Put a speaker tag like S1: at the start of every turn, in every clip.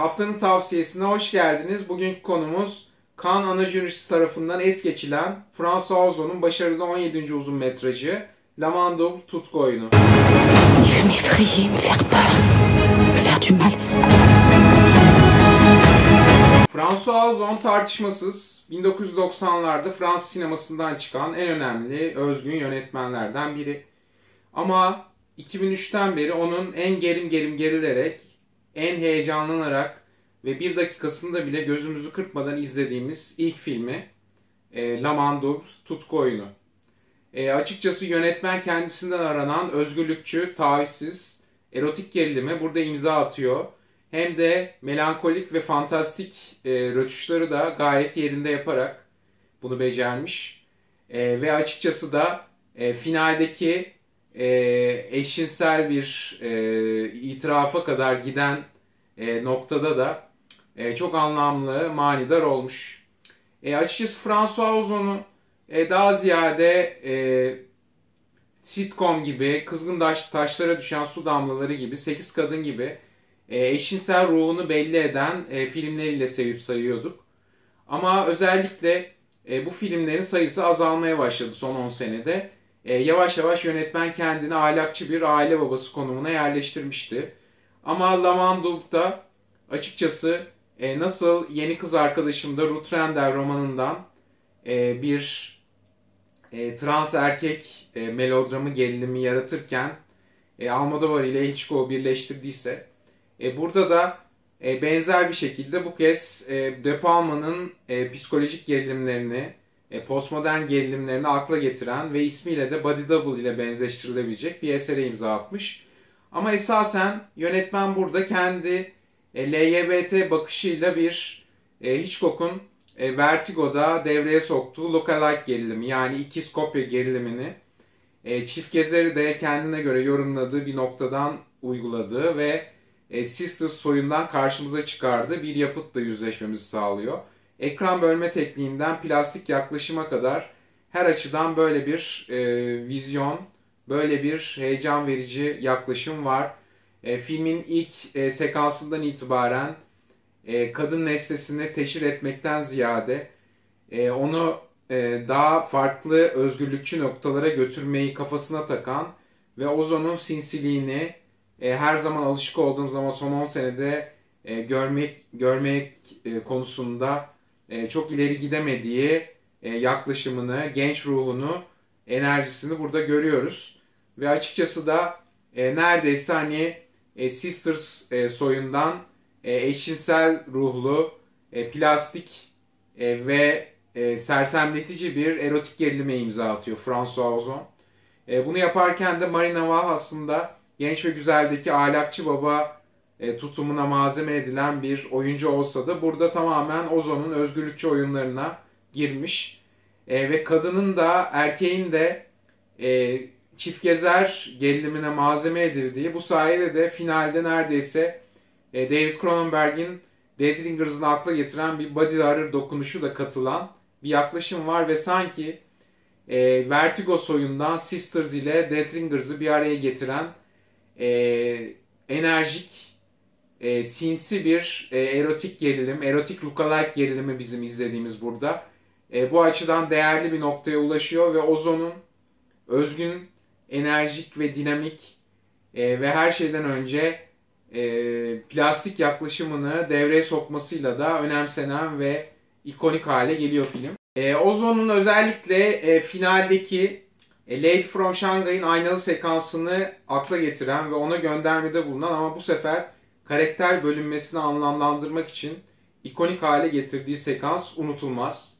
S1: Haftanın tavsiyesine hoş geldiniz. Bugünkü konumuz Cannes Ana Jürisi tarafından es geçilen François Ozon'un başarılı 17. uzun metrajı La Mandouble Tutku Oyunu.
S2: Il veut m'effrayer, me faire peur, me faire du mal.
S1: François Ozon tartışmasız 1990'larda Fransız sinemasından çıkan en önemli özgün yönetmenlerden biri. Ama 2003'ten beri onun en gerim gerim gerilerek, en heyecanlanarak ve bir dakikasında bile gözümüzü kırpmadan izlediğimiz ilk filmi e, La Mandouble Tutku Oyunu. E, açıkçası yönetmen kendisinden aranan özgürlükçü, tavizsiz, erotik gerilime burada imza atıyor. Hem de melankolik ve fantastik e, rötuşları da gayet yerinde yaparak bunu becermiş. E, ve açıkçası da e, finaldeki e, eşcinsel bir e, itirafa kadar giden e, noktada da e, çok anlamlı, manidar olmuş. E, açıkçası François Ozon'u e, daha ziyade e, sitcom gibi, kızgın taş, taşlara düşen su damlaları gibi, sekiz kadın gibi e, eşcinsel ruhunu belli eden e, filmleriyle sevip sayıyorduk. Ama özellikle e, bu filmlerin sayısı azalmaya başladı son 10 senede. E, yavaş yavaş yönetmen kendini ahlakçı bir aile babası konumuna yerleştirmişti. Ama Lamandul'da açıkçası e, nasıl yeni kız arkadaşım da Ruth Rendell romanından e, bir e, trans erkek e, melodramı gerilimi yaratırken e, Almodovar ile Hitchcock'u birleştirdiyse e, burada da e, benzer bir şekilde bu kez e, De Palma'nın e, psikolojik gerilimlerini, e, postmodern gerilimlerini akla getiren ve ismiyle de Body Double ile benzeştirilebilecek bir esere imza atmış. Ama esasen yönetmen burada kendi e, LGBT bakışıyla bir e, Hitchcock'un e, Vertigo'da devreye soktuğu lookalike gerilimi yani ikiz kopya gerilimini çift gezeri de kendine göre yorumladığı bir noktadan uyguladığı ve Sisters soyundan karşımıza çıkardığı bir yapıtla yüzleşmemizi sağlıyor. Ekran bölme tekniğinden plastik yaklaşıma kadar her açıdan böyle bir e, vizyon, böyle bir heyecan verici yaklaşım var. E, filmin ilk e, sekansından itibaren e, kadın nesnesini teşhir etmekten ziyade e, onu e, daha farklı özgürlükçü noktalara götürmeyi kafasına takan ve Ozon'un sinsiliğini e, her zaman alışık olduğumuz ama son 10 senede e, görmek görmek e, konusunda e, çok ileri gidemediği e, yaklaşımını, genç ruhunu, enerjisini burada görüyoruz. Ve açıkçası da e, neredeyse hani e, Sisters e, soyundan e, eşcinsel ruhlu, e, plastik e, ve e, sersemletici bir erotik gerilime imza atıyor François Ozon. E, bunu yaparken de Marina Vah aslında genç ve güzeldeki ahlakçı baba e, tutumuna malzeme edilen bir oyuncu olsa da burada tamamen Ozon'un özgürlükçü oyunlarına girmiş. E, ve kadının da erkeğin de e, çift gezer gerilimine malzeme edildiği bu sayede de finalde neredeyse e, David Cronenberg'in Dead Ringers'ını akla getiren bir body horror dokunuşu da katılan bir yaklaşım var ve sanki e, Vertigo soyundan Sisters ile Dead Ringers'ı bir araya getiren e, enerjik, e, sinsi bir e, erotik gerilim, erotik lookalike gerilimi bizim izlediğimiz burada. E, bu açıdan değerli bir noktaya ulaşıyor ve Ozon'un özgün, enerjik ve dinamik e, ve her şeyden önce e, plastik yaklaşımını devreye sokmasıyla da önemsenen ve ikonik hale geliyor film. E, Ozon'un özellikle e, finaldeki e, Late from Shanghai'ın aynalı sekansını akla getiren ve ona göndermede bulunan ama bu sefer karakter bölünmesini anlamlandırmak için ikonik hale getirdiği sekans unutulmaz.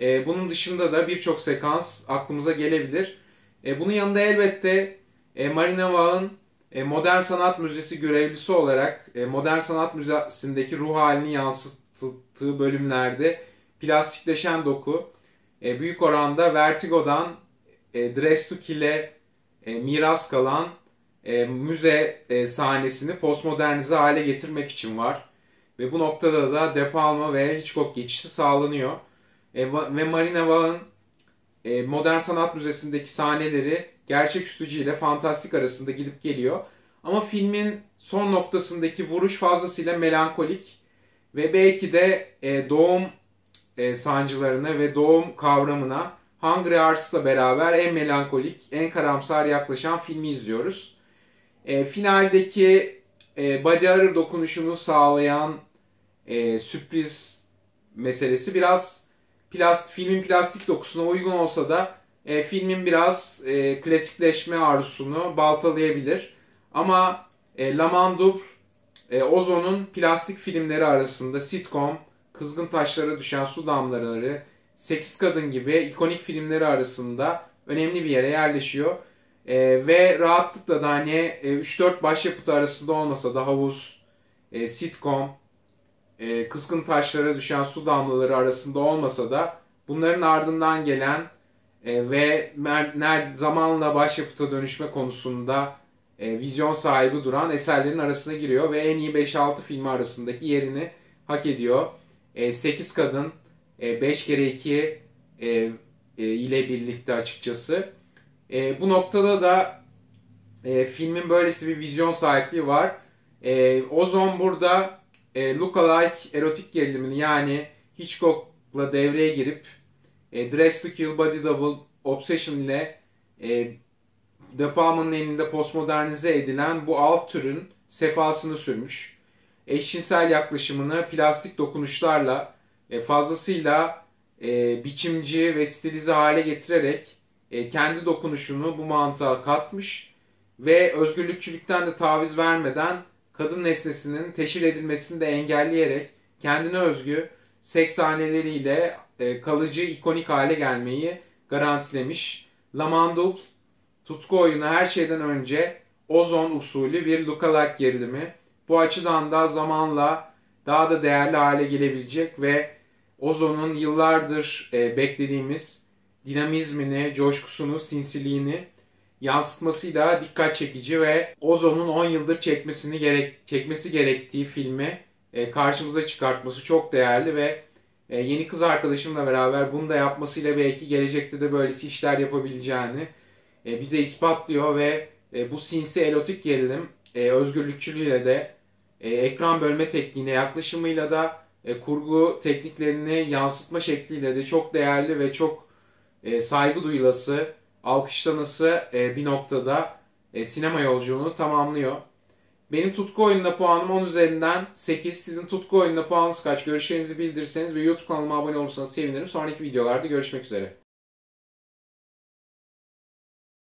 S1: E, bunun dışında da birçok sekans aklımıza gelebilir. E, bunun yanında elbette e, Marina Vaugh'ın e, Modern Sanat Müzesi görevlisi olarak e, Modern Sanat Müzesi'ndeki ruh halini yansıttığı bölümlerde plastikleşen doku e, büyük oranda Vertigo'dan e, Dress to Kill'e miras kalan müze sahnesini postmodernize hale getirmek için var. Ve bu noktada da De Palma ve Hitchcock geçişi sağlanıyor. ve Marina Vaugh'ın Modern Sanat Müzesi'ndeki sahneleri gerçeküstücü ile fantastik arasında gidip geliyor. Ama filmin son noktasındaki vuruş fazlasıyla melankolik ve belki de e, doğum e, sancılarına ve doğum kavramına Hungry Hearts'la beraber en melankolik, en karamsar yaklaşan filmi izliyoruz. E, finaldeki e, dokunuşunu sağlayan e, sürpriz meselesi biraz plast, filmin plastik dokusuna uygun olsa da e, filmin biraz e, klasikleşme arzusunu baltalayabilir. Ama e, Lamandur e, Ozon'un plastik filmleri arasında sitcom, Kızgın Taşlara Düşen Su Damlaları, Sekiz Kadın gibi ikonik filmleri arasında önemli bir yere yerleşiyor. E, ve rahatlıkla da hani e, 3-4 başyapıtı arasında olmasa da havuz, e, sitcom, e, Kızgın Taşlara Düşen Su Damlaları arasında olmasa da bunların ardından gelen e, ve mer- zamanla başyapıta dönüşme konusunda e, vizyon sahibi duran eserlerin arasına giriyor ve en iyi 5-6 filmi arasındaki yerini hak ediyor. E, 8 Kadın, e, 5 kere 2 e, e, ile birlikte açıkçası. E, bu noktada da e, filmin böylesi bir vizyon sahipliği var. E, Ozon burada e, lookalike erotik gerilimini yani Hitchcock'la devreye girip e, Dress to Kill, Body Double, Obsession ile e, De Palma'nın elinde postmodernize edilen bu alt türün sefasını sürmüş. Eşcinsel yaklaşımını plastik dokunuşlarla e, fazlasıyla e, biçimci ve stilize hale getirerek e, kendi dokunuşunu bu mantığa katmış ve özgürlükçülükten de taviz vermeden kadın nesnesinin teşhir edilmesini de engelleyerek kendine özgü seks sahneleriyle e, kalıcı ikonik hale gelmeyi garantilemiş. Lamandul tutku oyunu her şeyden önce ozon usulü bir lookalike gerilimi. Bu açıdan da zamanla daha da değerli hale gelebilecek ve Ozon'un yıllardır e, beklediğimiz dinamizmini, coşkusunu, sinsiliğini yansıtmasıyla dikkat çekici ve Ozon'un 10 yıldır çekmesini gerek çekmesi gerektiği filmi e, karşımıza çıkartması çok değerli ve e, yeni kız arkadaşımla beraber bunu da yapmasıyla belki gelecekte de böylesi işler yapabileceğini e, bize ispatlıyor ve e, bu sinsi erotik gerilim e, özgürlükçülüğüyle de e, ekran bölme tekniğine yaklaşımıyla da e, kurgu tekniklerini yansıtma şekliyle de çok değerli ve çok e, saygı duyulası, alkışlanası e, bir noktada e, sinema yolculuğunu tamamlıyor. Benim tutku oyununda puanım 10 üzerinden 8. Sizin tutku oyununda puanınız kaç? Görüşlerinizi bildirirseniz ve YouTube kanalıma abone olursanız sevinirim. Sonraki videolarda görüşmek üzere.